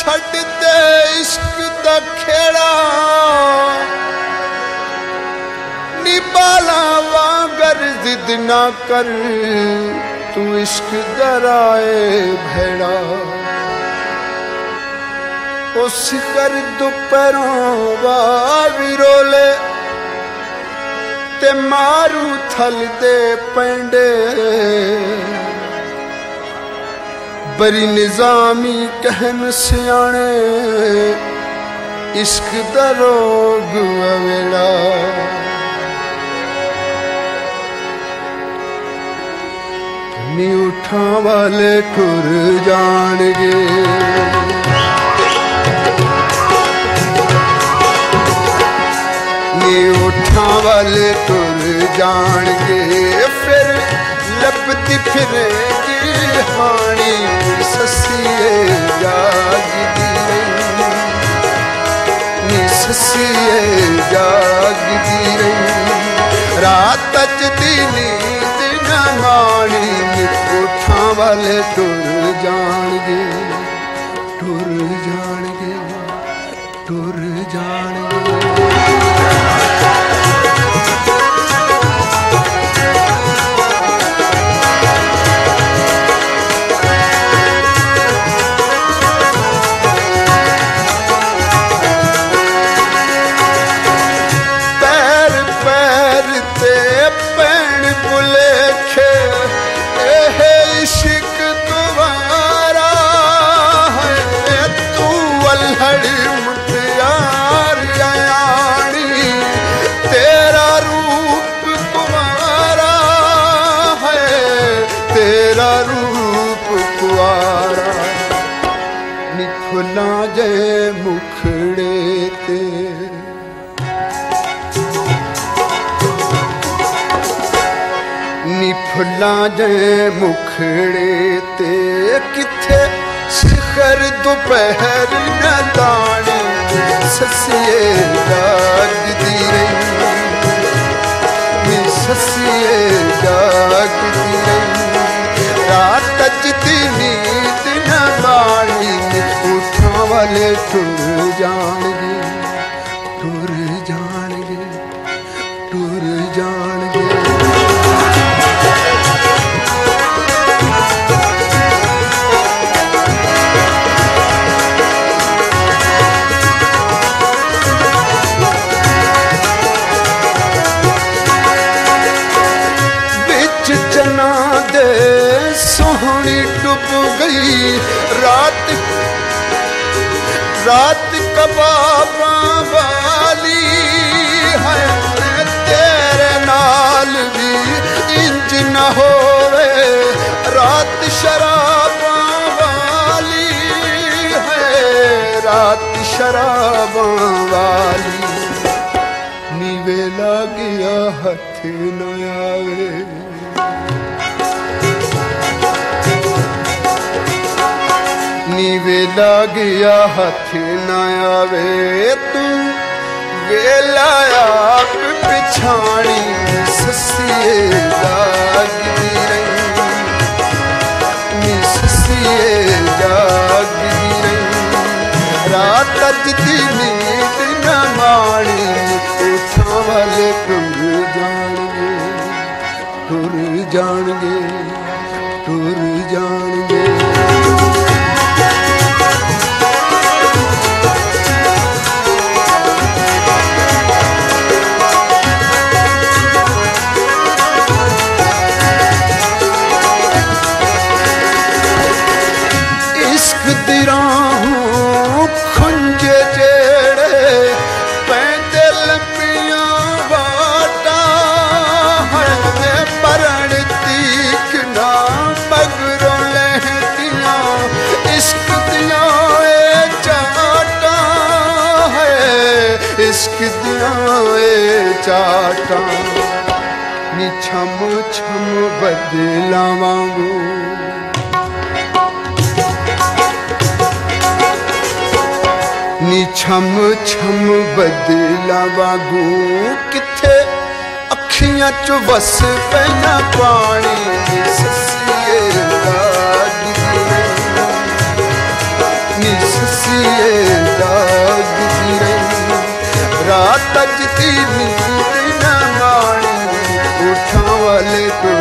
ਛੱਡ ਦੇ ਇਸ਼ਕ ਦਾ ਖੇੜਾ। ਨਿਬਾਲਾ ਵਾਂਗਰ ਜ਼ਿੱਦ ਨਾ ਕਰ, ਤੂੰ ਇਸ਼ਕ ਦਰਾਏ ਭੈੜਾ। ਉਸ ਕਰ ਦੁਪਹਿਰੋਂ ਵਾਵੀ ਵਿਰੋਲੇ ਤੇ ਮਾਰੂ ਥਲ ਦੇ ਪੈਂਡੇ। ਬਰੀ ਨਿਜ਼ਾਮੀ ਕਹਿਨ ਸਿਆਣੇ, ਇਸ਼ਕ ਦਾ ਰੋਗ ਅਵੇੜਾ ਨੀ ਉਠਾਂ ਵਾਲੇ ਟੁਰ ਜਾਣਗੇ। ਨੀ ਉਠਾਂ ਵਾਲੇ ਟੁਰ ਜਾਣਗੇ। ਫਿਰ ਲੱਭਦੀ ਫਿਰੇਗੀ ਹਾਣੀ, ਸਸੀਏ ਜਾਗਦੀ ਰਹੀ। ਨੀ ਸਸੀਏ ਜਾਗਦੀ ਰਹੀ। ਰਾਤ ਚ ਦੀ ਨੀਂਦ ਨਾ ਮਾਣੀ ਨੀ ਉਠਾਂ ਵਾਲੇ ਟੁਰ ਜਾਣਗੇ। ਟੁਰ ਜਾਣਗੇ ਟੁਰ ਜਾਣਗੇ। ਨੀ ਫੁੱਲਾਂ ਮੁਖੜੇ ਤੇ ਕਿੱਥੇ ਸਿਖਰ ਦੁਪਹਿਰ ਨਾ ਤਾਣੀ ਸਸੀਏ ਜਾਗਦੀ ਰਹੀ ਨੀ ਸਸੀਏ ਜਾਗਦੀ ਰਹੀ ਰਾਤ ਜਦੀ ਨੀਂਦ ਨਾ ਮਾਣੀ ਉਠਾਂ ਵਾਲੇ ਟੁਰ ਰਾਤ ਰਾਤ ਕਬਾਬਾਂ ਵਾਲੀ ਹੈ ਤੇਰੇ ਨਾਲ ਵੀ ਇੰਜ ਨਾ ਹੋਵੇ। ਰਾਤ ਸ਼ਰਾਬਾਂ ਵਾਲੀ ਹੈ, ਰਾਤ ਸ਼ਰਾਬਾਂ ਵਾਲੀ। ਨੀਵੇ ਲੱਗਿਆ ਹੱਥ ਨਾ ਆਵੇ। ਵੇਲਾ ਗਿਆ ਹੱਥ ਨਾ ਆਵੇ ਤੂੰ। ਵੇਲਾ ਆਪ ਪਿਛਾਣੀ, ਸਸੀਏ ਜਾਗਦੀ ਰਹੀ। ਨੀ ਸਸੀਏ ਜਾਗਦੀ ਰਹੀ। ਰਾਤ ਅੱਜ ਦੀ ਨੀਂਦ ਨਾ ਮਾਣੀ ਉਠਾਂ ਵਾਲੇ ਟੁਰ ਜਾਣਗੇ ਟੁਰ ਜਾਣਗੇ ਟੁਰ ਜਾਣਗੇ। ਦੀਆਂ ਏ ਚਾਟਾਂ, ਨੀ ਛਮ ਛਮ ਬਦਲਾਂ ਵਾਂਗੂ। ਨੀ ਛਮ ਛਮ ਬਦਲਾ ਵਾਗੂ ਕਿੱਥੇ ਅੱਖੀਆਂ ਚ ਵਸ ਪੈਣਾ ਪਾਣੀ ਨੀ ਸਸੀਏ Late